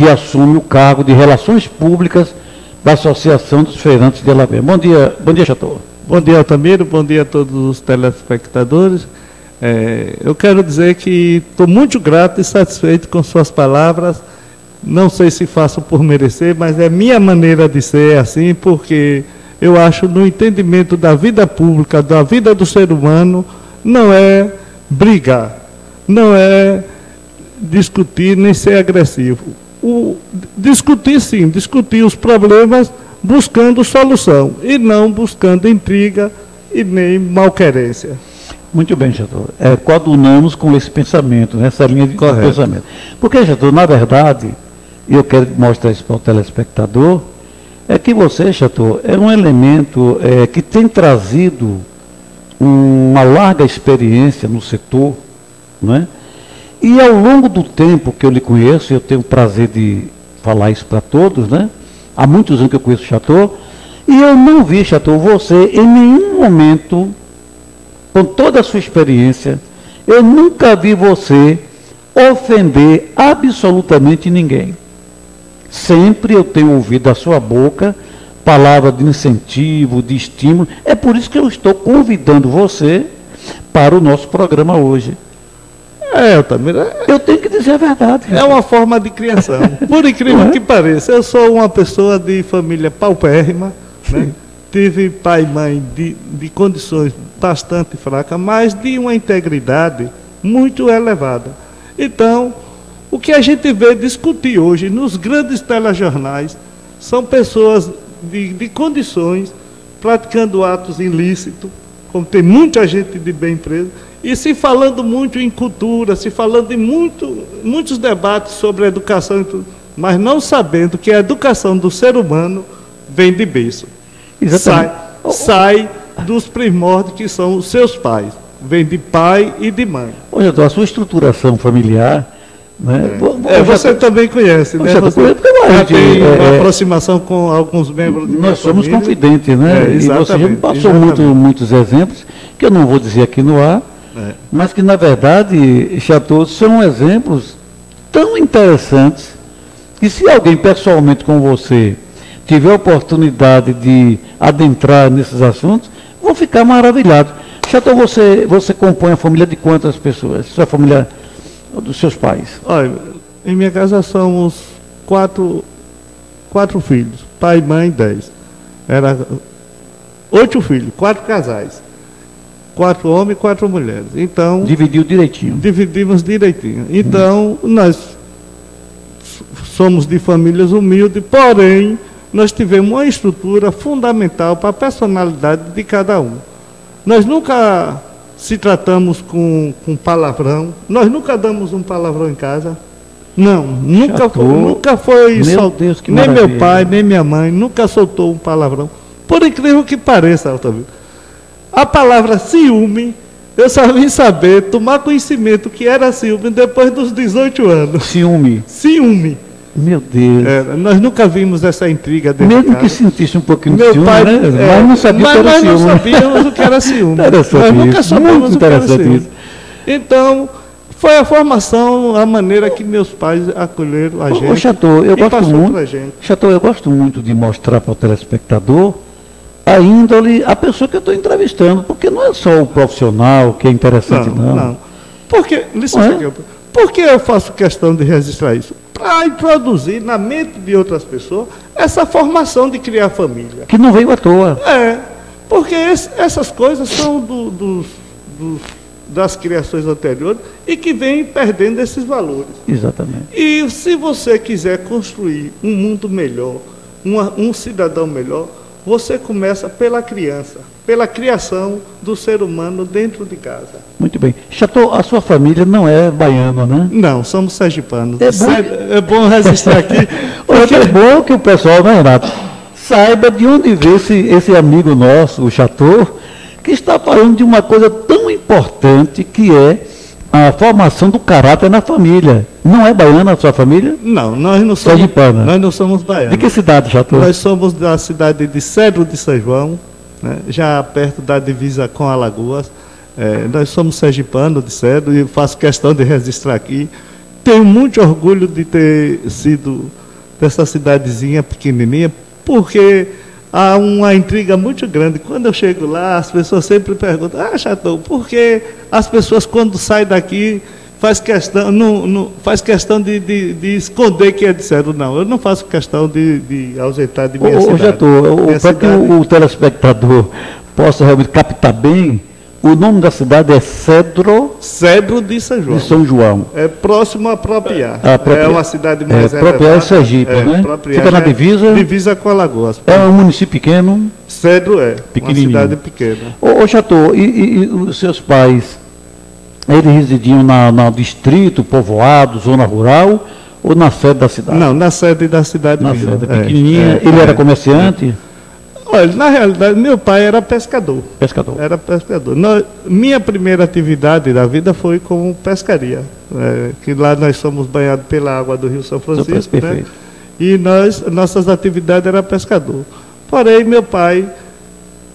que assume o cargo de Relações Públicas da Associação dos Feirantes de Alavés. Bom dia, bom dia, Chateau. Bom dia, Altamiro. Bom dia a todos os telespectadores. É, eu quero dizer que estou muito grato e satisfeito com suas palavras. Não sei se faço por merecer, mas é minha maneira de ser assim, porque eu acho no entendimento da vida pública, da vida do ser humano, não é brigar, não é discutir nem ser agressivo. O, discutir sim, discutir os problemas buscando solução e não buscando intriga e nem malquerência. Muito bem, Chateau. É, coadunamos com esse pensamento, nessa linha de Correto. pensamento. Porque, Chateau, na verdade, e eu quero mostrar isso para o telespectador, é que você, Chateau, é um elemento é, que tem trazido uma larga experiência no setor, não é? E ao longo do tempo que eu lhe conheço, eu tenho o prazer de falar isso para todos, né? Há muitos anos que eu conheço Chateau, e eu não vi, Chateau, você em nenhum momento, com toda a sua experiência, eu nunca vi você ofender absolutamente ninguém. Sempre eu tenho ouvido da sua boca palavra de incentivo, de estímulo. É por isso que eu estou convidando você para o nosso programa hoje. É, eu também. É, eu tenho que dizer a verdade. É uma forma de criação. Por incrível é? que pareça, eu sou uma pessoa de família paupérrima, né? tive pai e mãe de, de condições bastante fracas, mas de uma integridade muito elevada. Então, o que a gente vê discutir hoje nos grandes telejornais são pessoas de, de condições praticando atos ilícitos, como tem muita gente de bem preso, e se falando muito em cultura, se falando em muito, muitos debates sobre educação e tudo, mas não sabendo que a educação do ser humano vem de berço. Sai, sai dos primórdios que são os seus pais. Vem de pai e de mãe. Olha, então, a sua estruturação familiar né? É. É, você também conhece, né? Você, você já tem é, uma é. aproximação com alguns membros de Nós somos família. confidentes, né? É, e você já me passou muito, muitos exemplos, que eu não vou dizer aqui no ar, é. mas que, na verdade, Chateau, são exemplos tão interessantes que se alguém pessoalmente com você tiver a oportunidade de adentrar nesses assuntos, vão ficar maravilhados. Chateau, você, você compõe a família de quantas pessoas? Sua família dos seus pais? Olha, em minha casa somos quatro, quatro filhos, pai, mãe, dez. Era oito filhos, quatro casais. Quatro homens e quatro mulheres. Então. Dividiu direitinho. Dividimos direitinho. Então, hum. nós somos de famílias humildes, porém, nós tivemos uma estrutura fundamental para a personalidade de cada um. Nós nunca se tratamos com, com palavrão. Nós nunca damos um palavrão em casa. Não, nunca foi, nunca foi meu sol... Deus, nem maravilha. meu pai, nem minha mãe nunca soltou um palavrão. Por incrível que pareça, Altavio. A palavra ciúme, eu só vim saber, tomar conhecimento que era ciúme depois dos 18 anos. Ciúme. Ciúme. Meu Deus. É, nós nunca vimos essa intriga dentro Mesmo que sentisse um pouquinho Meu de ciúme, pai, né? É, mas não sabia mas que era nós ciúme. não sabíamos o que era ciúme. nós nunca sabíamos o que era ciúme. Isso. Então, foi a formação, a maneira que meus pais acolheram a gente. Ô, Chateau, eu gosto muito. Chateau, eu gosto muito de mostrar para o telespectador a índole, a pessoa que eu estou entrevistando, porque não é só o profissional que é interessante, não. Não, não. Porque, licença é? por que eu faço questão de registrar isso? Para introduzir na mente de outras pessoas essa formação de criar família. Que não veio à toa. É, porque esse, essas coisas são do, das criações anteriores e que vêm perdendo esses valores. Exatamente. E se você quiser construir um mundo melhor, uma, um cidadão melhor, você começa pela criança, pela criação do ser humano dentro de casa. Muito bem. Chateau, a sua família não é baiana, né? Não, somos sergipanos. É bom, é, é bom registrar aqui. porque... É bom que o pessoal, né, Renato, saiba de onde veio esse, esse amigo nosso, o Chateau, que está falando de uma coisa tão importante que é a formação do caráter na família. Não é baiana a sua família? Não, nós não somos. Sergipana. Nós não somos baianos. De que cidade, Chateau? Nós somos da cidade de Cedro de São João, né, já perto da divisa com Alagoas. É, nós somos sergipanos de Cedro e faço questão de registrar aqui tenho muito orgulho de ter sido dessa cidadezinha pequenininha, porque há uma intriga muito grande. Quando eu chego lá, as pessoas sempre perguntam: Ah, Chateau, por que as pessoas, quando saem daqui, faz questão, não, não, faz questão de, de, de, esconder que é de Cedro, não. Eu não faço questão de, de ausentar de minha ô, cidade. Ô, para que o, o telespectador possa realmente captar bem, o nome da cidade é Cedro. Cedro de São João. De São João. É próximo a Propriá. A Propriá. É uma cidade mais é, Propriá é Sergipe, é, né? Propriá Fica na é divisa. Divisa com Alagoas. É um município pequeno. Cedro é. Pequenininho. Uma cidade pequena. Ô, ô Chateau, e, e, e, os seus pais, eles residiam na, na distrito, povoado, zona rural ou na sede da cidade? Não, na sede da cidade na mesmo. Sede, é, pequenininha. É, Ele era é. comerciante? Olha, na realidade, meu pai era pescador. Pescador. Era pescador. minha primeira atividade da vida foi com pescaria. É, que lá nós somos banhados pela água do Rio São Francisco. Né? E nós, nossas atividades eram pescador. Porém, meu pai,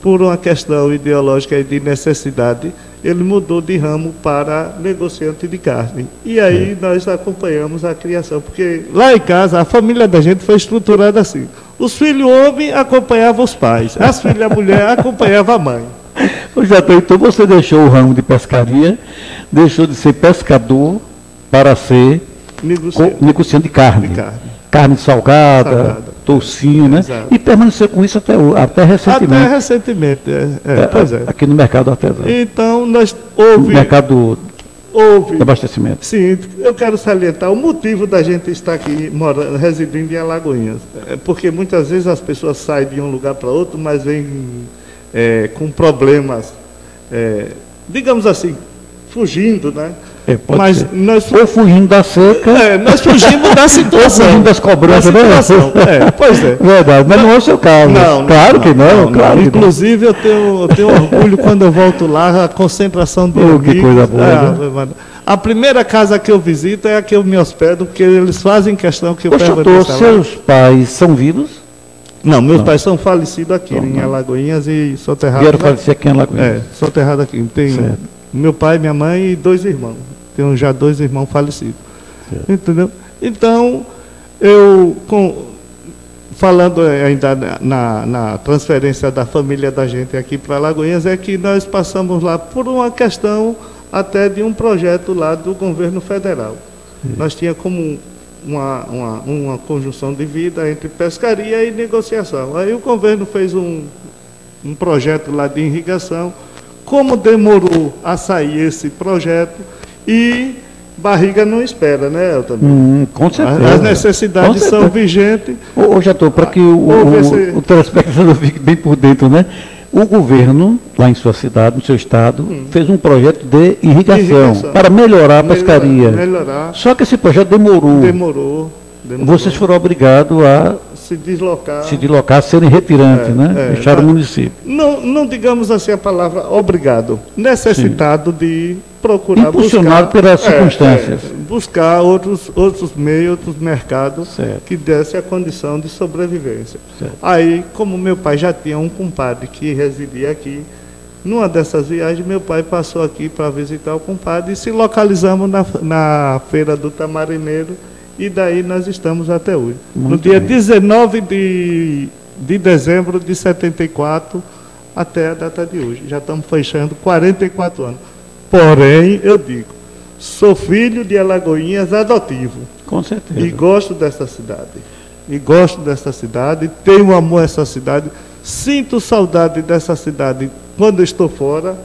por uma questão ideológica e de necessidade, ele mudou de ramo para negociante de carne. E aí é. nós acompanhamos a criação, porque lá em casa a família da gente foi estruturada assim. Os filhos homens acompanhavam os pais, as filhas mulher acompanhavam a mãe. Já então você deixou o ramo de pescaria, deixou de ser pescador para ser negociante, negociante de carne. De carne. Carne salgada, salgada toucinho, né? Exato. E permaneceu com isso até, até recentemente. Até recentemente, é, é, é, pois é. Aqui no mercado artesano. Então, nós houve... No mercado houve, de abastecimento. Sim, eu quero salientar o motivo da gente estar aqui morando, residindo em Alagoinhas. É porque muitas vezes as pessoas saem de um lugar para outro, mas vêm é, com problemas, é, digamos assim, fugindo, né? É, Mas ser. nós ou fugindo da seca. É, nós fugimos da situação. Ou fugindo das cobranças, né? É, pois é. Verdade, mas não é o seu caso. Não, claro não, que não, não claro. não. Inclusive, eu tenho, eu tenho orgulho quando eu volto lá, a concentração de oh, Que coisa boa. É, a primeira casa que eu visito é a que eu me hospedo, porque eles fazem questão que eu permaneça lá. seus pais são vivos? Não, meus não. pais são falecidos aqui, em Alagoinhas e soterrados. Vieram falecer aqui em Alagoinhas? É, soterrado aqui. Tem certo. Meu pai, minha mãe e dois irmãos. Tenho já dois irmãos falecidos. É. Entendeu? Então, eu, com, falando ainda na, na, transferência da família da gente aqui para Lagoinhas, é que nós passamos lá por uma questão até de um projeto lá do governo federal. Nós tínhamos como uma, uma, uma conjunção de vida entre pescaria e negociação. Aí o governo fez um, um projeto lá de irrigação. Como demorou a sair esse projeto, e barriga não espera, né, Elton? Hum, com certeza. As necessidades são vigentes. Ô, já estou, para que o, o, o, telespectador fique bem por dentro, né? O governo, lá em sua cidade, no seu estado, hum. fez um projeto de irrigação, irrigação. para melhorar a pescaria. Melhorar. Só que esse projeto demorou. Demorou. demorou. Vocês foram obrigados a se deslocar. Se deslocar, serem retirantes, é, né? É, Deixar o município. Não, não digamos assim a palavra obrigado. Necessitado Sim. de procurar Impulsionado buscar, pelas é, circunstâncias. É, buscar outros, outros meios, outros mercados certo. que dessem a condição de sobrevivência. Certo. Aí, como meu pai já tinha um compadre que residia aqui, numa dessas viagens, meu pai passou aqui para visitar o compadre e se localizamos na, na feira do Tamarineiro e daí nós estamos até hoje. Muito no dia bem. 19 de, de dezembro de 74 até a data de hoje. Já estamos fechando 44 anos. Porém, eu digo, sou filho de Alagoinhas adotivo. Com certeza. E gosto dessa cidade. E gosto dessa cidade, tenho amor a essa cidade, sinto saudade dessa cidade quando estou fora.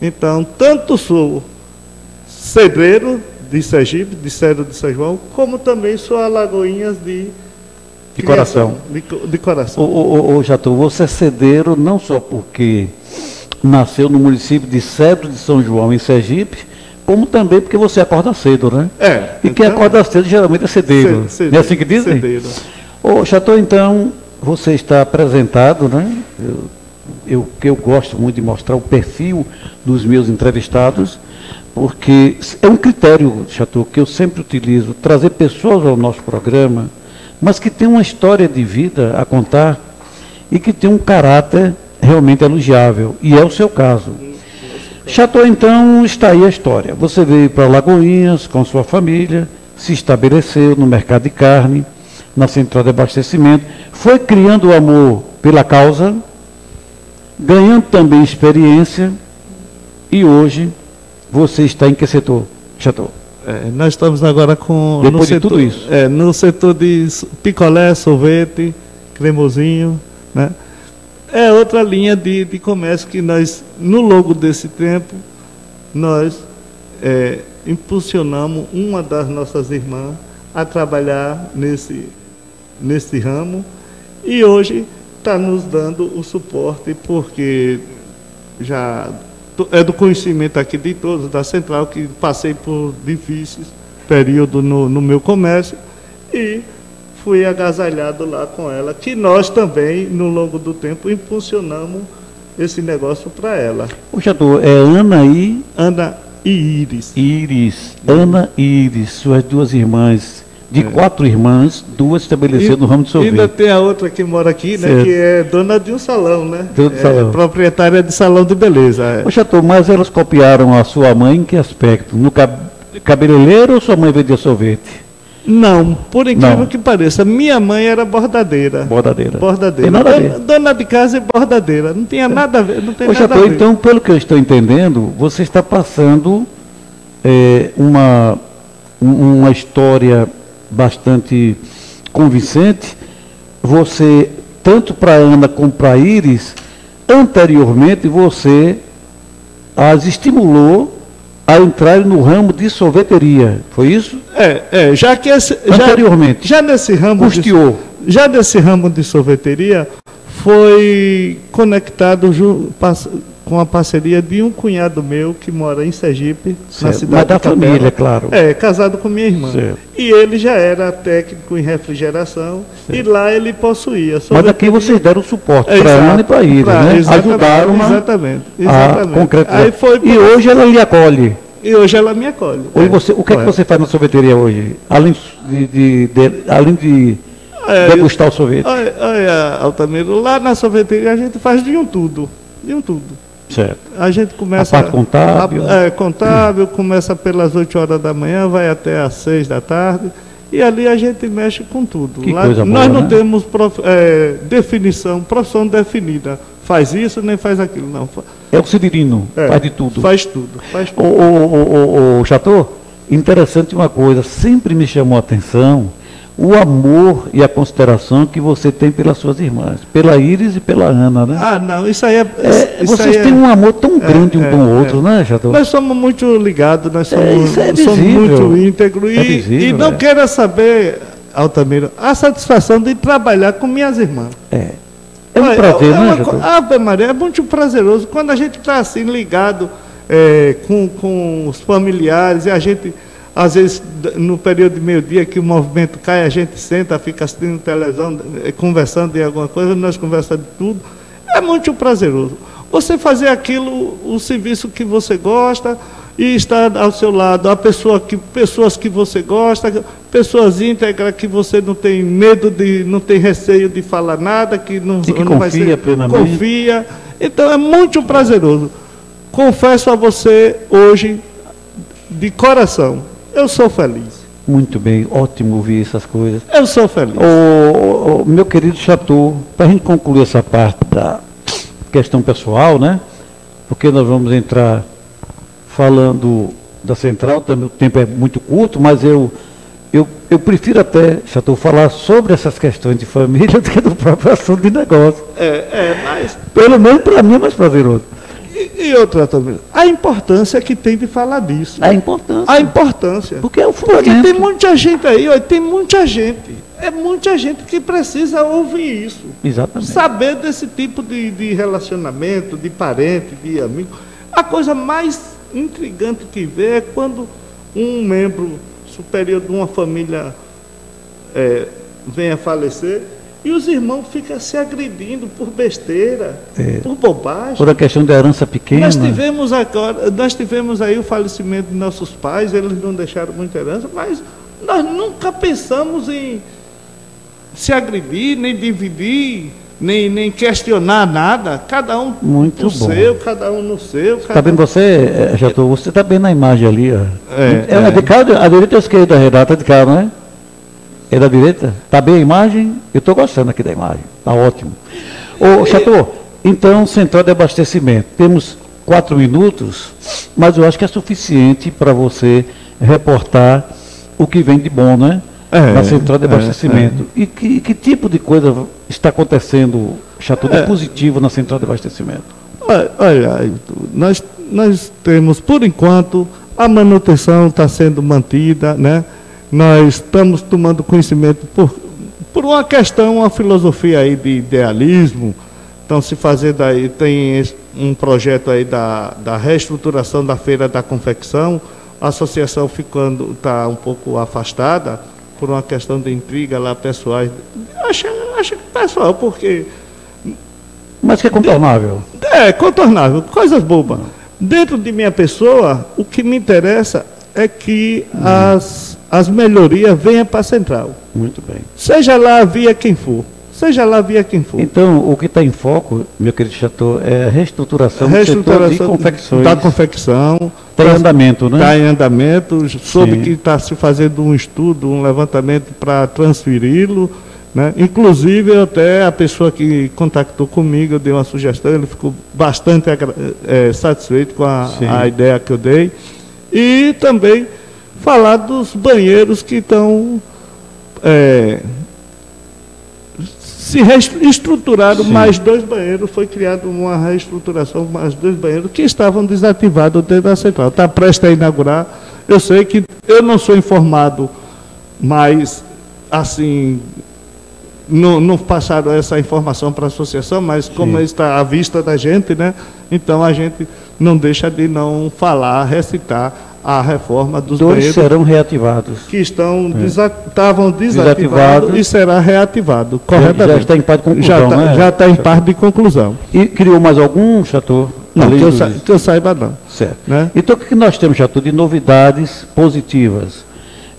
Então, tanto sou cedreiro de Sergipe, de Cedro de São João, como também sou Alagoinhas de de coração. De, de coração. Ô, ô, ô você é cedeiro não só porque nasceu no município de Cedro de São João, em Sergipe, como também porque você acorda cedo, né? É. E quem então, acorda cedo geralmente é cedeiro. cedeiro não é assim que dizem? Cedeiro. Ô, Chateau, então, você está apresentado, né? Eu, eu, eu gosto muito de mostrar o perfil dos meus entrevistados, porque é um critério, Chateau, que eu sempre utilizo, trazer pessoas ao nosso programa, mas que tem uma história de vida a contar e que tem um caráter realmente elogiável, e é o seu caso. Chateau, então, está aí a história. Você veio para Lagoinhas com sua família, se estabeleceu no mercado de carne, na central de abastecimento, foi criando o amor pela causa, ganhando também experiência e hoje você está em que setor, Chateau? É, nós estamos agora com Depois no de setor, tudo isso. É, no setor de picolé, sorvete, cremosinho, né? É outra linha de, de comércio que nós, no longo desse tempo, nós é, impulsionamos uma das nossas irmãs a trabalhar nesse, nesse ramo e hoje está nos dando o suporte porque já é do conhecimento aqui de todos, da central, que passei por difíceis períodos no, no meu comércio e fui agasalhado lá com ela, que nós também, no longo do tempo, impulsionamos esse negócio para ela. O Chateau é Ana e... Ana e Iris. Iris. Ana e Iris, suas duas irmãs. De é. quatro irmãs, duas estabelecidas no ramo de sorvete. Ainda tem a outra que mora aqui, né, que é dona de um salão, né? Dona é, salão. Proprietária de salão de beleza. É. Ô, Chateau, mas elas copiaram a sua mãe em que aspecto? No cab cabeleireiro ou sua mãe vendia sorvete? Não, por incrível não. que pareça, minha mãe era bordadeira. Bordadeira. Bordadeira. Tem nada a ver. Dona de casa e bordadeira. Não tinha nada a ver. Não tem Ô, nada Chateau, a ver. então, pelo que eu estou entendendo, você está passando é, uma, uma história bastante convincente. Você, tanto para Ana como para Iris, anteriormente você as estimulou a entrar no ramo de sorveteria. Foi isso? É, é já que esse, anteriormente. Já, já nesse ramo custeou. De, já nesse ramo de sorveteria foi conectado com a parceria de um cunhado meu que mora em Sergipe, certo. na cidade Mas da família, claro. É, casado com minha irmã. Certo. E ele já era técnico em refrigeração certo. e lá ele possuía. Mas aqui vocês deram suporte é, para a Ana e para ele, né? Exatamente, Ajudaram exatamente, exatamente. a concretizar. Aí foi, e hoje ela lhe acolhe. E hoje ela me acolhe. Hoje você, o que é que você faz na sorveteria hoje? Além de, de, de além de é, degustar o sorvete? Olha, olha, Altamiro, lá na sorveteria a gente faz de um tudo. De um tudo. Certo. A gente começa. A parte contábil? A, é, contábil, começa pelas 8 horas da manhã, vai até às 6 da tarde. E ali a gente mexe com tudo. Que Lá, coisa nós boa, não né? temos prof, é, definição, profissão definida. Faz isso, nem faz aquilo. Não. É o Cidirino, É, faz de tudo. Faz tudo. Faz O, tudo. o, o, o, o Chateau, interessante uma coisa, sempre me chamou a atenção o amor e a consideração que você tem pelas suas irmãs, pela Iris e pela Ana, né? Ah, não, isso aí é. É, isso vocês aí têm é, um amor tão grande um é, com o é. outro, né, Chateau? Nós somos muito ligados, nós É, somos, é somos visível. muito íntegros e, É visível, e não é. queira saber, Altamiro, a satisfação de trabalhar com minhas irmãs. É. É um prazer, é né, co- Ave Maria, é muito prazeroso quando a gente está assim ligado é, com, com os familiares e a gente, às vezes, no período de meio-dia que o movimento cai, a gente senta, fica assistindo televisão, eh, conversando de alguma coisa, nós conversamos de tudo. É muito prazeroso. Você fazer aquilo, o serviço que você gosta e estar ao seu lado, a pessoa que, pessoas que você gosta, pessoas íntegras que você não tem medo de, não tem receio de falar nada, que não, que não confia ser, plenamente. confia. Então é muito prazeroso. Confesso a você hoje, de coração, eu sou feliz. Muito bem, ótimo ouvir essas coisas. Eu sou feliz. Ô, ô, ô, meu querido Chateau, para a gente concluir essa parte da questão pessoal, né? Porque nós vamos entrar falando da central, também o tempo é muito curto, mas eu, eu, eu prefiro até, Chateau, falar sobre essas questões de família do que do próprio assunto de negócio. É, é, mas Pelo menos para mim é mais prazeroso. E, e outra também, a importância que tem de falar disso. A importância. A importância. Porque é o Porque fundamento. tem muita gente aí, ó, tem muita gente. É muita gente que precisa ouvir isso. Exatamente. Saber desse tipo de, de relacionamento, de parente, de amigo. A coisa mais intrigante que vê é quando um membro superior de uma família é, vem a falecer e os irmãos ficam se agredindo por besteira, É. por bobagem. Por a questão da herança pequena. Nós tivemos agora, nós tivemos aí o falecimento de nossos pais, eles não deixaram muita herança, mas nós nunca pensamos em se agredir, nem dividir nem, nem questionar nada, cada um Muito no bom. seu, cada um no seu. Está vendo você, já tô, você está bem na imagem ali, ó. É, é, é. de cá, a direita ou a esquerda, Renata? De cá, não é? É da direita? Está bem a imagem? Eu estou gostando aqui da imagem. Está ótimo. Ô, Chateau, então, central de abastecimento. Temos quatro minutos, mas eu acho que é suficiente para você reportar o que vem de bom, né? É, na central de é, abastecimento. E que, que tipo de coisa está acontecendo, Chateau, de É. positivo na central de abastecimento? Olha, nós, nós temos, por enquanto, a manutenção está sendo mantida, né? Nós estamos tomando conhecimento por, por uma questão, uma filosofia aí de idealismo. Então, se fazer daí, tem um projeto aí da, da reestruturação da feira da confecção, a associação ficando, está um pouco afastada por uma questão de intriga lá pessoais. Acho, acho que pessoal, porque Mas que é contornável. é, contornável, coisas bobas. Dentro de minha pessoa, o que me interessa é que as, as melhorias venham para a central. Muito bem. Seja lá via quem for. Seja lá via quem for. Então, o que está em foco, meu querido Chateau, é a reestruturação, do setor de confecções. da confecção. Está em andamento, né? Está em andamento. Soube Sim. que está se fazendo um estudo, um levantamento para transferi-lo. Né? Inclusive, até a pessoa que contactou comigo, eu dei uma sugestão, ele ficou bastante eh, satisfeito com a, a ideia que eu dei. E também falar dos banheiros que estão. eh, se reestruturaram Sim. mais dois banheiros, foi criada uma reestruturação, mais dois banheiros que estavam desativados dentro da central. Está prestes a inaugurar. Eu sei que eu não sou informado, mas assim, não, não passaram essa informação para a associação, mas como Sim. está à vista da gente, né? Então a gente não deixa de não falar, recitar a reforma dos Dois banheiros serão reativados. que estão desa- estavam Desativado. desativados e será reativado corretamente. já está em parte de conclusão, Já está, né? já está em parte de conclusão. E criou mais algum, Chateau? Não, que eu, sa- que eu saiba não. Certo. Né? Então, o que nós temos, Chateau, de novidades positivas?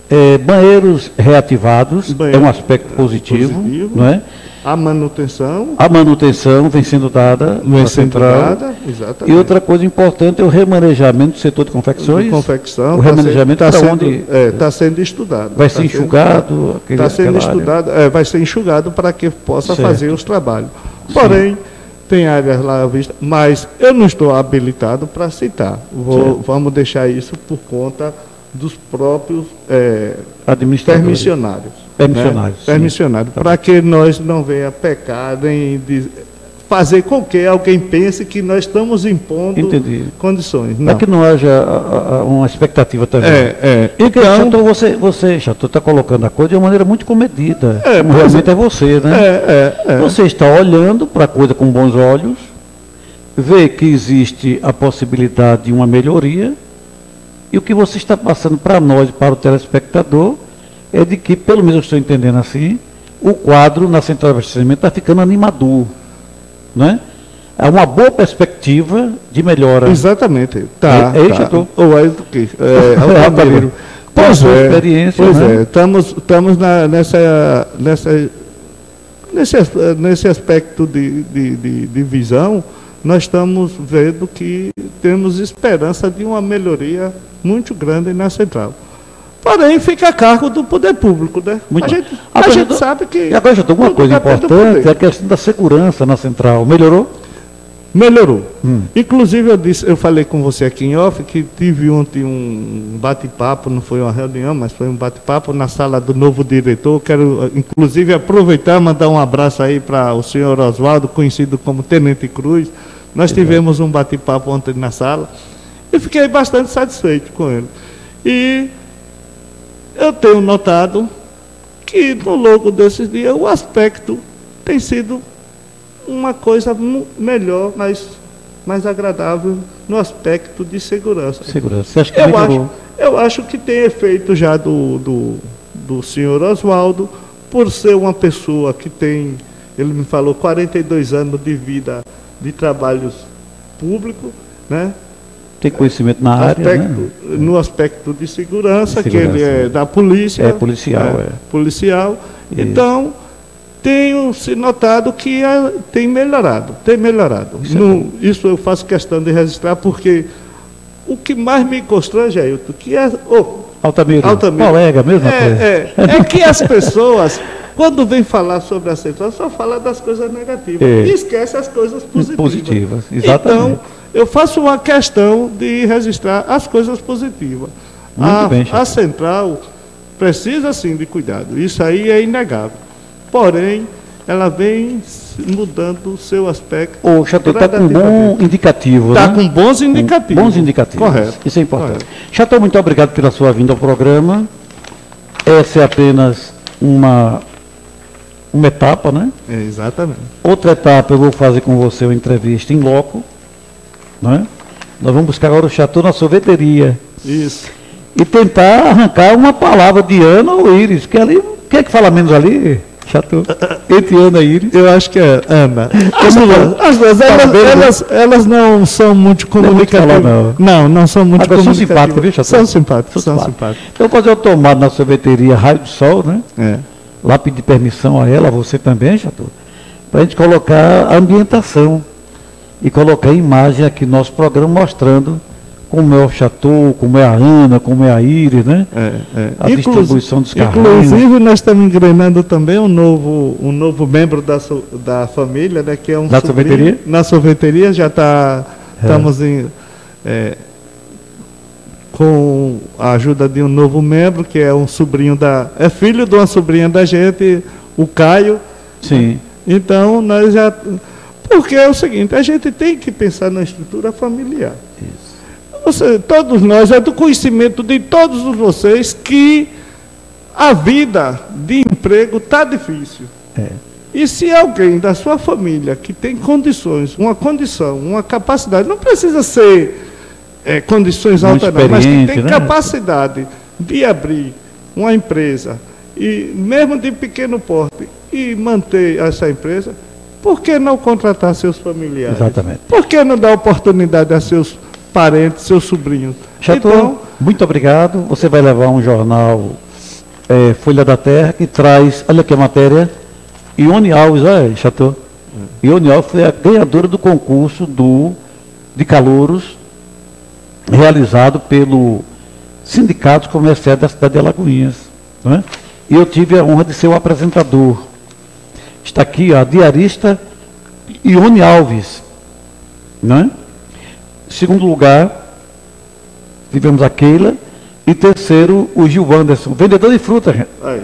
É, banheiros reativados Banheiro é um aspecto positivo, positivo. não é? A manutenção A manutenção vem sendo dada não é na central. exatamente. E outra coisa importante é o remanejamento do setor de confecções. de confecção. o tá remanejamento sendo, tá sendo, onde é, tá sendo estudado. vai Tá ser enxugado. Está sendo estudado, é, vai ser enxugado para que possa Certo. fazer os trabalhos. Porém, tem áreas lá à vista, mas eu não estou habilitado para citar. Vou- vamos deixar isso por conta dos próprios é, Administradores. permissionários. Permissionários, Né? Permissionários, Tá para que nós não venha pecar nem de- fazer com que alguém pense que nós estamos impondo Entendi. condições. Para que não haja a- a- uma expectativa também. É, é. Porque, Então, Chateau, você, você Chateau, está colocando a coisa de uma maneira muito comedida. É, como realmente é você, né? é, é, é. Você está olhando para a coisa com bons olhos, vê que existe a possibilidade de uma melhoria, e o que você está passando para nós, para o telespectador, é de que, pelo menos eu estou entendendo assim, o quadro na central de abastecimento está ficando animador. Né? É uma boa perspectiva de melhora. Exatamente. Tá. É- é isso, tá. doutor? Ou é do que? É, é o É, a Pois é. experiência, Pois né? é. Estamos, estamos na, nessa, nessa, nesse, nesse aspecto de, de, de, de visão, nós estamos vendo que temos esperança de uma melhoria muito grande na central. Porém, fica a cargo do poder público, né? Muito a gente, a gente doutor- sabe que. E agora já tem uma coisa do importante, é a questão da segurança na central. Melhorou? Melhorou. Hum. Inclusive, eu, disse, eu falei com você aqui em off que tive ontem um bate-papo, não foi uma reunião, mas foi um bate-papo na sala do novo diretor. Quero, inclusive, aproveitar e mandar um abraço aí para o senhor Oswaldo, conhecido como Tenente Cruz. Nós tivemos um bate-papo ontem na sala e fiquei bastante satisfeito com ele. E eu tenho notado que no longo desses dias o aspecto tem sido uma coisa melhor, mais, mais agradável no aspecto de segurança. Segurança. Você acha que Eu acho, eu acho que tem efeito já do, do, do senhor Oswaldo, por ser uma pessoa que tem, ele me falou, 42 anos de vida de trabalhos públicos, né? Tem conhecimento na área, aspecto, né? no aspecto de segurança, De que ele segurança. é da polícia. É policial, é. Policial. Isso. Então, tenho se notado que é, tem melhorado, tem melhorado. Isso, no, é isso, eu faço questão de registrar porque o que mais me constrange, Ailton, que é. Oh, Altamiro, Altamiro. colega, mesma é, coisa. É, é que as pessoas, quando vêm falar sobre a central, só falam das coisas negativas é. e esquece as coisas positivas. Positivas, exatamente. Então, eu faço uma questão de registrar as coisas positivas. Muito a, bem, a central precisa sim de cuidado, isso aí é inegável. Porém, ela vem mudando o seu aspecto. O Chateau está com um bom indicativo. Está né? com bons indicativos. Bons indicativos. Correto. Isso é importante. Chateau, muito obrigado pela sua vinda ao programa. Essa é apenas uma, uma etapa, né? É, exatamente. Outra etapa eu vou fazer com você uma entrevista em loco. Né? Nós vamos buscar agora o Chateau na sorveteria. Isso. E tentar arrancar uma palavra de Ana ou Iris, que ali. Quem é que fala menos ali? Chato. Entre Ana e Iris. Eu acho que é Ana. As duas, as duas elas, elas, elas, não são muito comunicativas. Não, não, não são muito Agora, comunicativas. São simpáticas, viu, Chato? São simpáticas, são simpáticas. Então, fazer o tomado na sorveteria Raio do Sol, né? É. Lá pedir permissão a ela, você também, Chato, para a gente colocar a ambientação e colocar a imagem aqui no nosso programa mostrando como é o Chateau, como é a Ana, como é a Iris, né? É, é. A distribuição dos carros. Inclusive, nós estamos engrenando também um novo, um novo membro da, da família, né? Que é um Na sobrinho, sorveteria? Na sorveteria, já está. É. Estamos em. É, com a ajuda de um novo membro, que é um sobrinho da. É filho de uma sobrinha da gente, o Caio. Sim. Então, nós já. Porque é o seguinte, a gente tem que pensar na estrutura familiar. Isso. Todos nós, é do conhecimento de todos vocês que a vida de emprego está difícil. É. E se alguém da sua família que tem condições, uma condição, uma capacidade, não precisa ser é, condições altas, mas que tem né? capacidade de abrir uma empresa, e mesmo de pequeno porte, e manter essa empresa, por que não contratar seus familiares? Exatamente. Por que não dar oportunidade a seus parentes, seus sobrinhos. Chateau, então, muito obrigado. Você vai levar um jornal é, Folha da Terra que traz, olha aqui a matéria, Ione Alves, olha, Chateau. É. Ione Alves foi a ganhadora do concurso do, de calouros realizado pelo Sindicato Comercial da cidade de Alagoinhas. É? E eu tive a honra de ser o apresentador. Está aqui a diarista Ione Alves. Não é? Segundo lugar, tivemos a Keila. E terceiro, o Gil Wanderson, vendedor de frutas,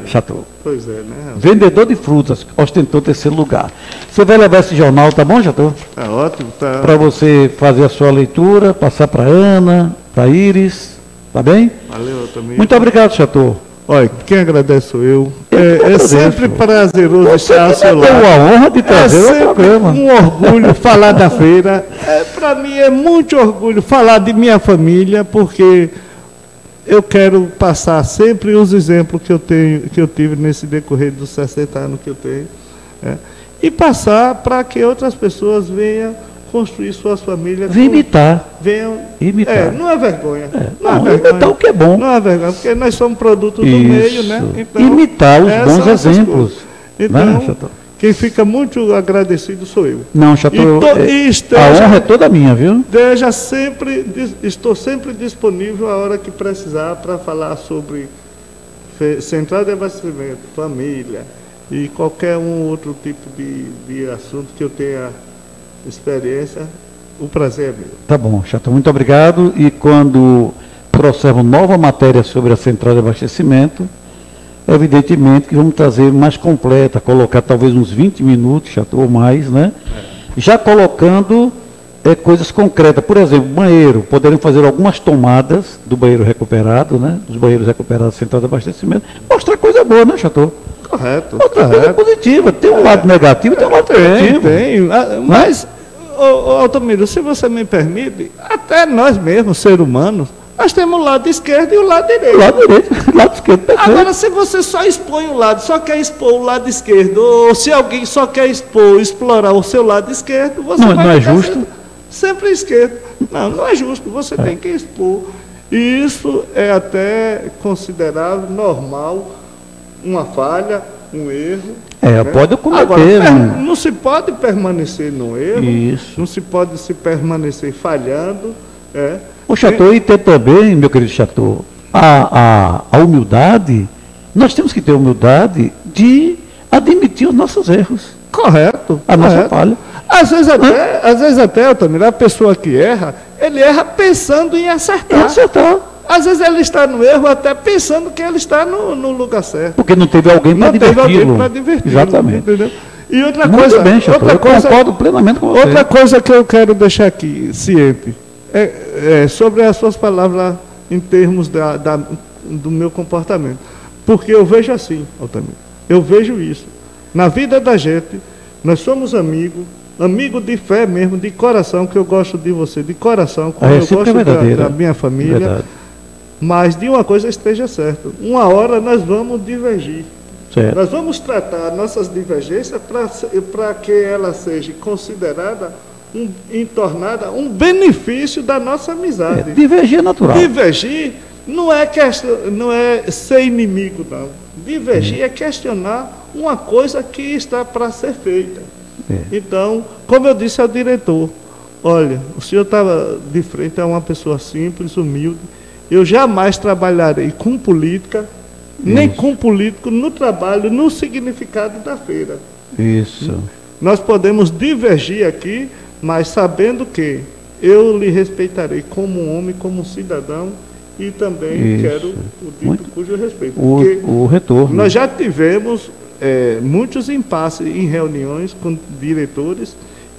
Chateau. Pois é, né? Vendedor de frutas, ostentou terceiro lugar. Você vai levar esse jornal, tá bom, Chateau? Tá ótimo, tá. Para você fazer a sua leitura, passar para Ana, para Iris, tá bem? Valeu, também. Muito obrigado, Chateau. Olha, quem agradece sou eu. É, é sempre prazeroso estar ao seu lado. Tenho a honra de trazer é o programa. um orgulho falar da feira. É, Para mim é muito orgulho falar de minha família, porque eu quero passar sempre os exemplos que eu, tenho, que eu tive nesse decorrer dos 60 anos que eu tenho. É, e passar para que outras pessoas venham construir suas famílias. Vem imitar. Venham. Imitar. É, não é vergonha. É. Não, não, é vergonha. imitar o que é bom. Não é vergonha, porque nós somos produto do Isso. meio, né? Então, imitar os bons exemplos. Então, né, quem fica muito agradecido sou eu. Não, Chateau, to, é, esteja, a honra é toda minha, viu? Esteja sempre, estou sempre disponível a hora que precisar para falar sobre central de abastecimento, família e qualquer um outro tipo de, de assunto que eu tenha experiência, o prazer é meu. Tá bom, Chato, muito obrigado. E quando trouxermos nova matéria sobre a central de abastecimento, evidentemente que vamos trazer mais completa, colocar talvez uns 20 minutos, Chato, ou mais, né? É. Já colocando é, coisas concretas. Por exemplo, banheiro. Poderem fazer algumas tomadas do banheiro recuperado, né? Dos banheiros recuperados da central de abastecimento. Mostrar coisa boa, né, Chateau? Correto. Outra correto. coisa positiva. Tem um lado negativo e tem um lado positivo. Tem, ah, mas, ô, ô, Altomiro, se você me permite, até nós mesmos, seres humanos, nós temos o lado esquerdo e o lado direito. O lado direito, o lado esquerdo. Perfeito. Agora, se você só expõe um lado, só quer expor o lado esquerdo, ou se alguém só quer expor, explorar o seu lado esquerdo, você não, vai não é justo. Sempre, sempre esquerdo. Não, não é justo. Você é. tem que expor. E isso é até considerável normal uma falha um erro. É, né? pode cometer. Agora, não se pode permanecer no erro. Isso. Não se pode se permanecer falhando. É. O Chateau e ter também, meu querido Chateau, a, a, a humildade, nós temos que ter humildade de admitir os nossos erros. Correto. A correto. nossa falha. Às vezes até, às vezes até, Altamira, a pessoa que erra, ele erra pensando em acertar. Em acertar. Às vezes ele está no erro até pensando que ele está no, no lugar certo. Porque não teve alguém para diverti-lo. Não teve alguém para divertir. Exatamente. Entendeu? E outra Muito coisa, bem, outra eu coisa, concordo plenamente com você. Outra coisa que eu quero deixar aqui ciente é, é sobre as suas palavras em termos da, da, do meu comportamento. Porque eu vejo assim, Altamir, eu vejo isso. Na vida da gente, nós somos amigos, amigo de fé mesmo, de coração, que eu gosto de você, de coração, como ah, eu gosto é da, da, minha família. Mas de uma coisa esteja certo, uma hora nós vamos divergir. Certo. Nós vamos tratar nossas divergências para que ela seja considerada um, em tornada um benefício da nossa amizade. É, divergir é natural. Divergir não é, question, não é ser inimigo, não. Divergir é questionar uma coisa que está para ser feita. É. Então, como eu disse ao diretor, olha, o senhor estava de frente a uma pessoa simples, humilde. Eu jamais trabalharei com política, Isso. nem com político no trabalho, no significado da feira. Isso. Nós podemos divergir aqui, mas sabendo que eu lhe respeitarei como homem, como cidadão e também Isso. quero o dito Muito. cujo respeito. O, o retorno. Nós já tivemos é, muitos impasses em reuniões com diretores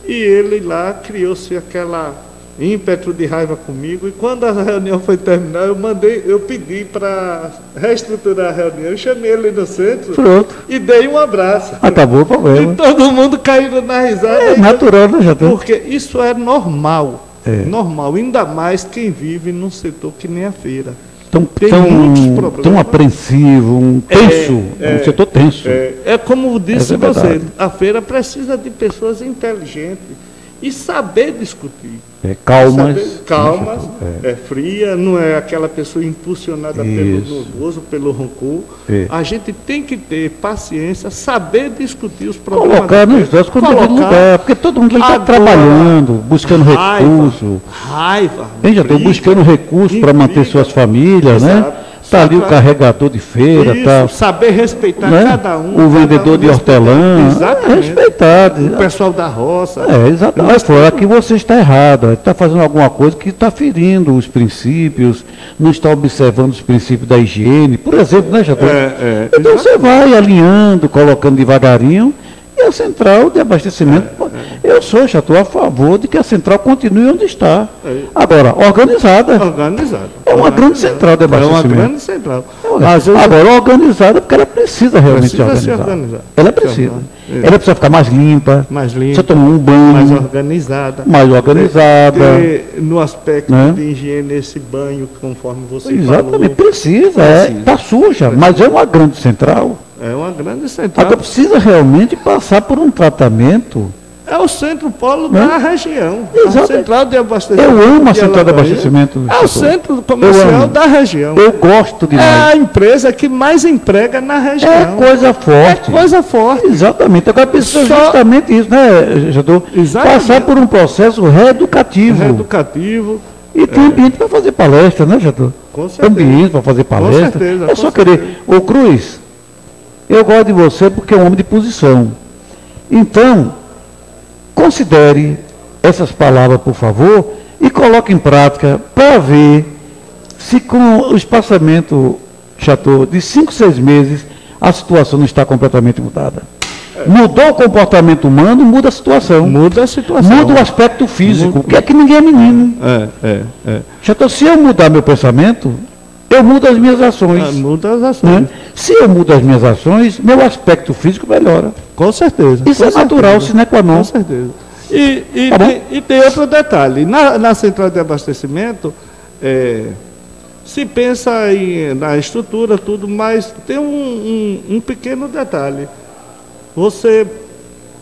e ele lá criou-se aquela ímpeto de raiva comigo e quando a reunião foi terminar eu mandei eu pedi para reestruturar a reunião eu chamei ele no centro Pronto. e dei um abraço. Acabou o problema e todo mundo caindo na risada. É natural né já porque isso é normal é. normal ainda mais quem vive num setor que nem a feira. Tão, tem tão, tão apreensivo, um tenso, é, um setor tenso. É, é como disse é você, a feira precisa de pessoas inteligentes e saber discutir. É, calmas. Saber, calmas, é. é. fria, não é aquela pessoa impulsionada Isso. pelo nervoso, pelo rancor. É. A gente tem que ter paciência, saber discutir os problemas. Colocar nos dois quando colocar, lugar, porque todo mundo está trabalhando, buscando raiva, recurso. Raiva. Gente, já estou buscando recurso para manter suas famílias, né? Exato. né? Está ali o carregador de feira, Isso, tá, saber respeitar né? cada um. O vendedor um de hortelã. Exatamente. Respeitar. O pessoal da roça. É, exatamente. Fora que você está errado. Está fazendo alguma coisa que está ferindo os princípios, não está observando os princípios da higiene, por exemplo, né, Jatão? É, é, então exatamente. você vai alinhando, colocando devagarinho e a central de abastecimento, é, é. Eu sou, já estou a favor de que a central continue onde está. É. Agora, organizada. Organizada. É uma grande central de abastecimento. É uma grande central. Agora, organizada porque ela precisa realmente precisa organizar. organizar. Ela precisa. Ela precisa ficar mais limpa. Mais limpa. Precisa tomar um banho. Mais organizada. Mais organizada. no aspecto né? de higiene, esse banho, conforme você Exatamente, falou. precisa. Está é, suja, mas é uma grande central. É uma grande central. Agora precisa realmente passar por um tratamento. É o centro polo né? da região. Exato. A central de abastecimento. Eu amo a central de abastecimento. É o centro comercial da região. Eu gosto demais. É a empresa que mais emprega na região. É coisa forte. É coisa forte. Exatamente. Agora precisa Só... justamente isso, né, Jador? Passar por um processo reeducativo. Reeducativo. E tem é. ambiente para fazer palestra, né, Jador? Com certeza. Ambiente para fazer palestra. Com certeza. É só certeza. querer. Ô Cruz, eu gosto de você porque é um homem de posição. Então, considere essas palavras, por favor, e coloque em prática para ver se com o espaçamento, Chateau, de cinco, seis meses, a situação não está completamente mudada. Mudou o comportamento humano, muda a situação. Muda a situação. Muda o aspecto físico, muda. que é que ninguém é menino. É, é, é. Chateau, se eu mudar meu pensamento, eu mudo as minhas ações. Ah, muda as ações. Né? Se eu mudo as minhas ações, meu aspecto físico melhora. Com certeza. Isso com é certeza. natural, sine qua non. Com certeza. E, e, tá tem, e tem, outro detalhe. Na, na central de abastecimento, é, se pensa em, na estrutura, tudo, mas tem um, um, um pequeno detalhe. Você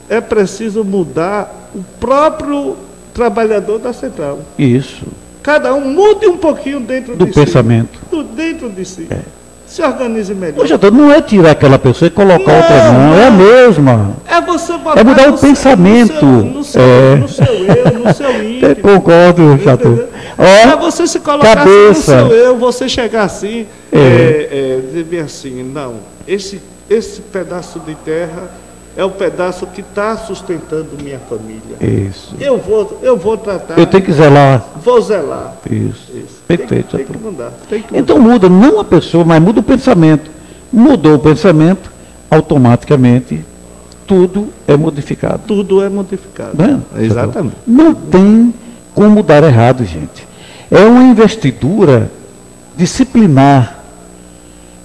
é preciso mudar o próprio trabalhador da central. Isso. Cada um mude um pouquinho dentro do de pensamento. si. Do, dentro de si. É. se organize melhor. Poxa, não é tirar aquela pessoa e colocar não, outra, não. não. É a mesma. É você É mudar o pensamento. No seu, é. no seu eu, no seu íntimo. Concordo, Chato. É você se colocar cabeça. assim no seu eu, você chegar assim, é. É, é, dizer assim, não, esse, esse pedaço de terra é o pedaço que está sustentando minha família. Isso. Eu vou, eu vou tratar. Eu tenho que zelar. Vou zelar. Isso. Isso. Perfeito. Tem, tem, que mudar, tem que mudar. Então muda não a pessoa, mas muda o pensamento. Mudou o pensamento, automaticamente tudo é modificado. Tudo é modificado. Não é? Exatamente. Não tem como dar errado, gente. É uma investidura disciplinar.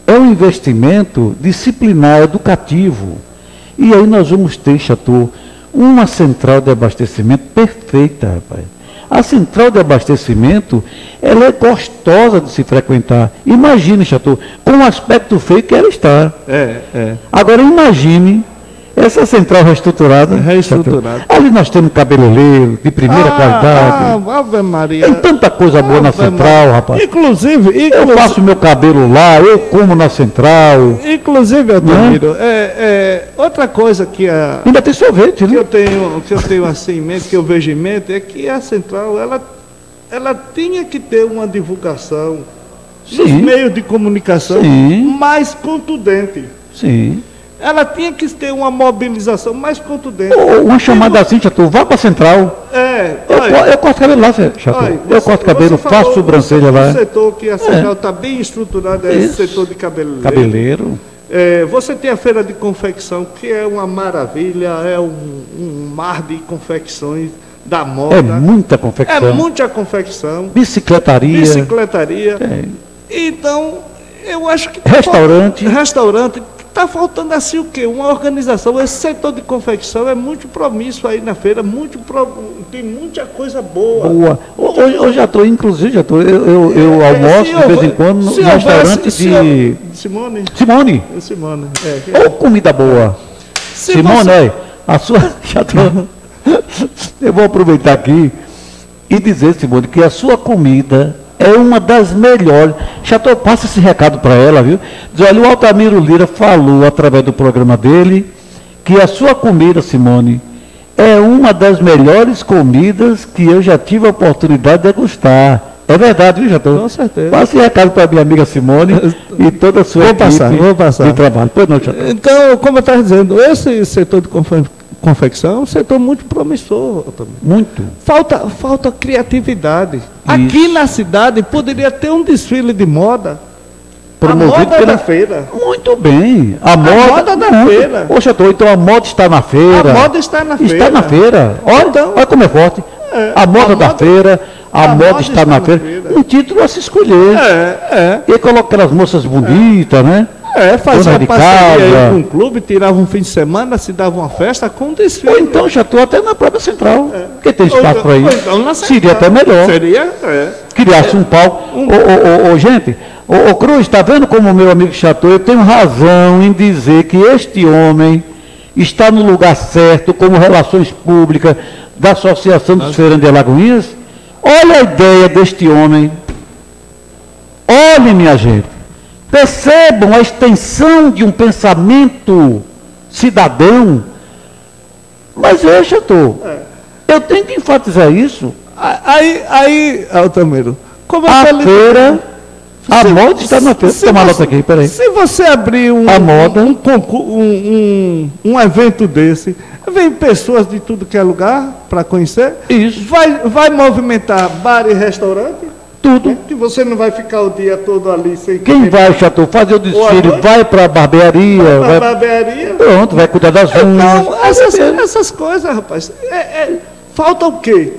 É um investimento disciplinar, educativo e aí nós vamos ter, Chateau, uma central de abastecimento perfeita, rapaz. A central de abastecimento, ela é gostosa de se frequentar. Imagine, Chateau, com o aspecto feio que ela está. É, é. Agora imagine essa central reestruturada. Reestruturada. Ali nós temos cabeleireiro de primeira ah, qualidade. Ah, Ave Maria. Tem tanta coisa boa Ave na central, Maria. rapaz. Inclusive, inclusive, Eu faço meu cabelo lá, eu como na central. Inclusive, Altamiro, né? é, é, outra coisa que a. Ainda tem sorvete, né? Que eu tenho, que eu tenho assim em mente, que eu vejo em mente, é que a central, ela, ela tinha que ter uma divulgação nos meios de comunicação Sim. mais contundente. Sim ela tinha que ter uma mobilização mais contundente. uma chamada assim, Chato, vá para a central. É, eu, eu corto cabelo lá, Chato. eu corto cabelo, faço sobrancelha lá. O setor que a central está é. Bem estruturada é o setor de cabeleireiro. Cabeleiro. É, você tem a feira de confecção, que é uma maravilha, é um, um mar de confecções da moda. É muita confecção. É muita confecção. Bicicletaria. Bicicletaria. É. Então, eu acho que. Restaurante. Restaurante Está faltando assim o quê? Uma organização. Esse setor de confecção é muito promíssuo aí na feira, muito pro... tem muita coisa boa. Boa. Hoje, hoje já estou, inclusive, já estou. Eu, eu, eu é, almoço de vez em quando no restaurante de. Simone? Simone? Simone. É, Ou comida boa. Se Simone, você... a sua. Já tô... eu vou aproveitar aqui e dizer, Simone, que a sua comida é uma das melhores. Chateau, passa esse recado para ela, viu? Diz, olha, o Altamiro Lira falou através do programa dele que a sua comida, Simone, é uma das melhores comidas que eu já tive a oportunidade de degustar. É verdade, viu, Chateau? Com certeza. Passe esse recado para minha amiga Simone e toda a sua vou equipe passar, vou passar. de trabalho. Pois não. Então, como eu estava dizendo, esse setor de confecção é um setor muito promissor. Muito. Falta, falta criatividade. Isso. Aqui na cidade poderia ter um desfile de moda. Promovido pela... da feira. Muito bem. A, a moda, moda, da muito. feira. Poxa, tô, então a moda está na feira. A moda está na feira. Está na feira. Olha, então, olha como é forte. É, a, moda a da moda, feira, a, a moda, moda, está, está na, na feira. feira. Um título a se escolher. É, é. E colocar aquelas moças bonitas, né? É, fazia uma parceria com um clube, tirava um fim de semana, se dava uma festa com um desfile. Ou então já estou até na própria central, é. porque tem espaço para isso. Então Seria até melhor. Seria, é. Criasse um palco. Um... Ô, ô, ô, gente, ô, ô Cruz, está vendo como o meu amigo Chateau, eu tenho razão em dizer que este homem está no lugar certo, como relações públicas da Associação dos Feirantes de Alagoinhas? Olha a ideia deste homem. Olhe, minha gente. Percebam a extensão de um pensamento cidadão. Mas veja. É. Eu tenho que enfatizar isso. Aí, aí Altamiro, como a feira, a se, moda está na feira. Toma nota aqui, peraí. Se você abrir um, a moda. Um, um, um, um, evento desse, vem pessoas de tudo que é lugar para conhecer. Isso. Vai, vai movimentar bar e restaurante tudo. Que você não vai ficar o dia todo ali sem. Quem vai, Chateau, fazer o desfile, vai para a barbearia. Vai para a barbearia. Pronto, vai cuidar das unhas. Então, essas, essas coisas, rapaz. É, é, falta o quê?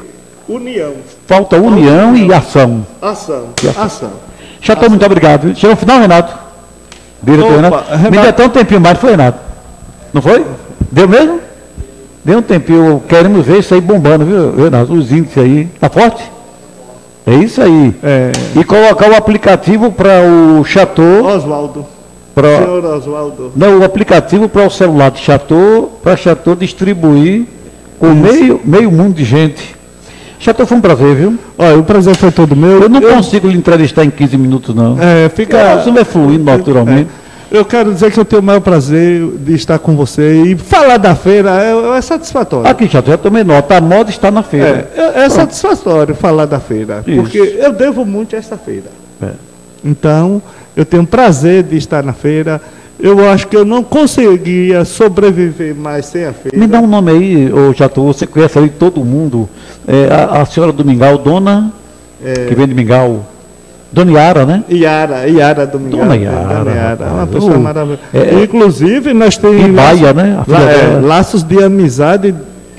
União. Falta união e ação. Ação. E ação. ação. Chateau, ação. muito obrigado. Chegou o final, Renato? Diretor Renato. Renato. Me deu até um tempinho mais, foi, Renato? Não foi? Deu mesmo? Deu um tempinho. Queremos ver isso aí bombando, viu, Renato? Os índices aí. Tá forte? É isso aí. É. E colocar o aplicativo para o Chateau. Oswaldo. Pra... Senhor Oswaldo. Não, o aplicativo para o celular de Chateau, para Chateau distribuir com meio, meio mundo de gente. Chateau, foi um prazer, viu? Olha, o prazer foi todo meu. Eu não eu... consigo lhe entrevistar em 15 minutos, não. É, fica. Você vai fluindo naturalmente. É. Eu quero dizer que eu tenho o maior prazer de estar com você e falar da feira é, é satisfatório. Aqui, já tomei nota. A moda está na feira. É, é, é satisfatório falar da feira, Isso. porque eu devo muito a essa feira. É. Então, eu tenho prazer de estar na feira. Eu acho que eu não conseguia sobreviver mais sem a feira. Me dá um nome aí, ô Chato, você conhece aí todo mundo. É, a, a senhora do Mingau, dona, é. que vem de Mingau. Dona Yara, né? Yara, Yara do Mingau. Dona Yara. Dona Yara, uma pessoa uh, maravilhosa. É, Inclusive, nós temos Baia, né? É, laços de amizade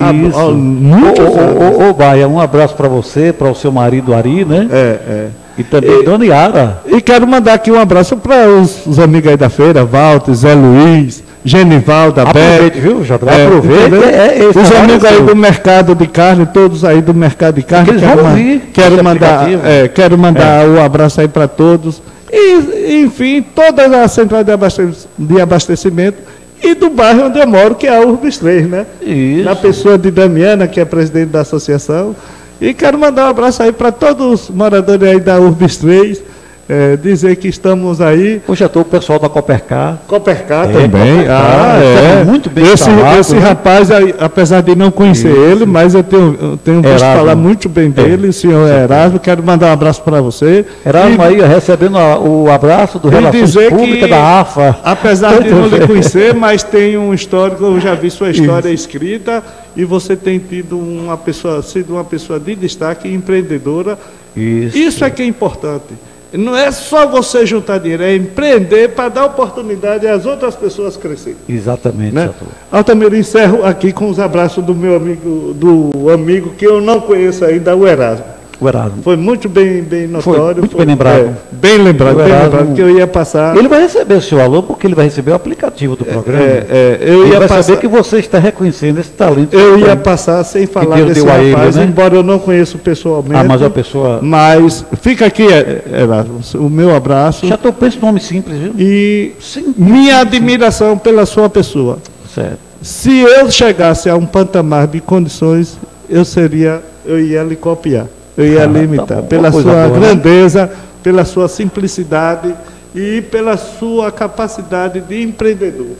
isso. A, ô, ô, ô, Baia, um abraço para você, para o seu marido Ari, né? É, é. E também e, Dona Yara. E quero mandar aqui um abraço para os, os, amigos aí da feira, Walter, Zé Luiz, Genival da Aproveite, viu, Jota? É, Aproveite. É, é, os amigos aí do mercado de carne, todos aí do mercado de carne. Quero, vão vir quero mandar, é, quero mandar o é. um abraço aí para todos. E, enfim, toda a central de abastecimento, de abastecimento e do bairro onde eu moro, que é a Urbis 3, né? Isso. Na pessoa de Damiana, que é presidente da associação. E quero mandar um abraço aí para todos os moradores aí da Urbis 3 é, dizer que estamos aí. Poxa, estou o pessoal da Copercar. Copercar é, também. Copercar, ah, é. Muito bem Esse, esse né? rapaz, apesar de não conhecer Isso. ele, mas eu tenho, eu tenho visto falar muito bem é. dele, é. senhor Erasmo. Quero mandar um abraço para você. Erasmo e, aí, recebendo a, o abraço do Relações Públicas da AFA. Apesar de não lhe conhecer, mas tem um histórico, eu já vi sua história Isso. escrita e você tem tido uma pessoa, sido uma pessoa de destaque empreendedora. Isso. Isso é que é importante. Não é só você juntar dinheiro, é empreender para dar oportunidade às outras pessoas crescerem. Exatamente, né? Altamiro, encerro aqui com os abraços do meu amigo, do amigo que eu não conheço ainda, o Erasmo o Erasmo. Foi muito bem, bem notório. Foi muito foi, bem lembrado. É, bem lembrado, bem lembrado, que eu ia passar. Ele vai receber o seu alô porque ele vai receber o aplicativo do programa. É, é, eu ele ia vai passar... saber que você está reconhecendo esse talento. Eu ia passar sem falar desse rapaz, ele, né? embora eu não conheça pessoalmente. Ah, mas é a pessoa... Mas fica aqui, é, Erasmo, o meu abraço. Já estou pensando nome simples, viu? E simples, minha admiração pela sua pessoa. Certo. Se eu chegasse a um patamar de condições, eu seria, eu ia lhe copiar eu ia ah, limitar. Tá pela sua boa, né? grandeza, né? pela sua simplicidade e pela sua capacidade de empreendedor.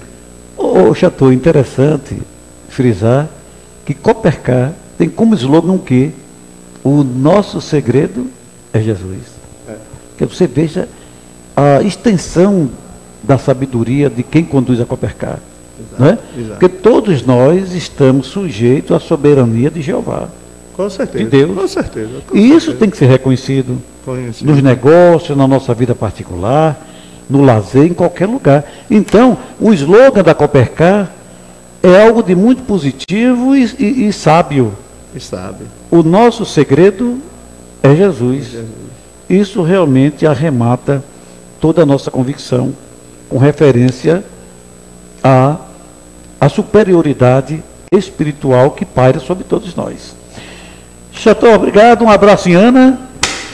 Ô, Chateau, interessante frisar que Copercar tem como slogan o quê? O nosso segredo é Jesus. É. Que você veja a extensão da sabedoria de quem conduz a Copercar. Exato, não é? Exato. Porque todos nós estamos sujeitos à soberania de Jeová. Com certeza. De Deus. Com certeza. Com e certeza. isso tem que ser reconhecido Conhecido. nos negócios, na nossa vida particular, no lazer, em qualquer lugar. Então, o slogan da Copercar é algo de muito positivo e, e, e sábio. E sabe. O nosso segredo é Jesus. É Jesus. Isso realmente arremata toda a nossa convicção com referência à, à superioridade espiritual que paira sobre todos nós. Chateau, obrigado. Um abraço em Ana.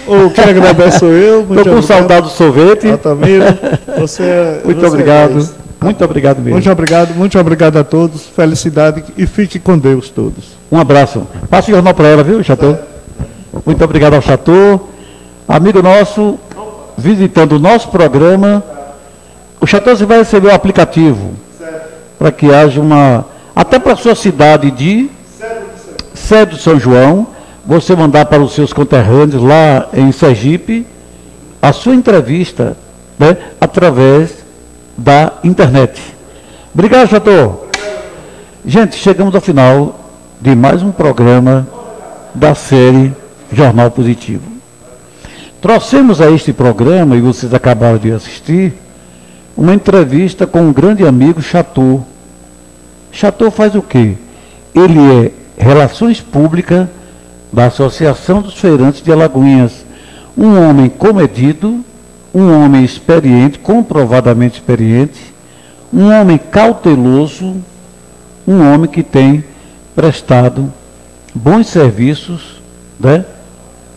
O que agradeço eu. Estou com saudade do sorvete. Altamira, você é- Muito você obrigado. É muito obrigado mesmo. Muito obrigado, muito obrigado a todos. Felicidade e fique com Deus todos. Um abraço. Passe o jornal para ela, viu, Chateau? Muito obrigado ao Chateau. Amigo nosso, visitando o nosso programa. O Chateau você vai receber o aplicativo. Para que haja uma. Até para a sua cidade de. Sede de São João você mandar para os seus conterrâneos lá em Sergipe a sua entrevista né, através da internet. Obrigado, Chateau. Gente, chegamos ao final de mais um programa da série Jornal Positivo. Trouxemos a este programa, e vocês acabaram de assistir, uma entrevista com um grande amigo Chateau. Chateau faz o quê? Ele é Relações Públicas da Associação dos Feirantes de Alagoinhas. Um homem comedido, um homem experiente, comprovadamente experiente, um homem cauteloso, um homem que tem prestado bons serviços né,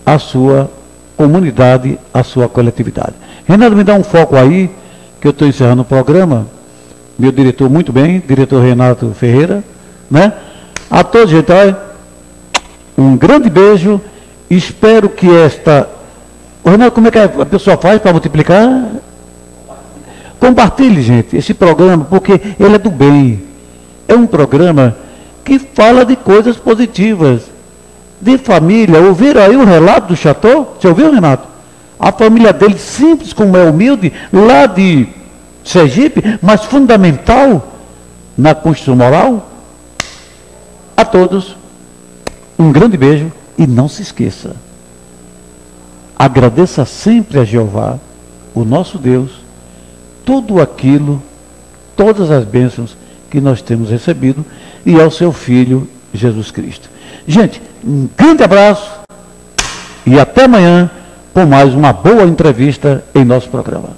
à sua comunidade, à sua coletividade. Renato, me dá um foco aí, que eu estou encerrando o programa. Meu diretor, muito bem, diretor Renato Ferreira, né? A todos, gente, olha, Um grande beijo. Espero que esta. Renato, como é que a pessoa faz para multiplicar? Compartilhe, gente, esse programa, porque ele é do bem. É um programa que fala de coisas positivas, de família. Ouviram aí o relato do Chateau? Você ouviu, Renato? A família dele, simples como é humilde, lá de Sergipe, mas fundamental na construção moral. A todos, um grande beijo e não se esqueça. Agradeça sempre a Jeová, o nosso Deus, tudo aquilo, todas as bênçãos que nós temos recebido e ao seu Filho Jesus Cristo. Gente, um grande abraço e até amanhã com mais uma boa entrevista em nosso programa.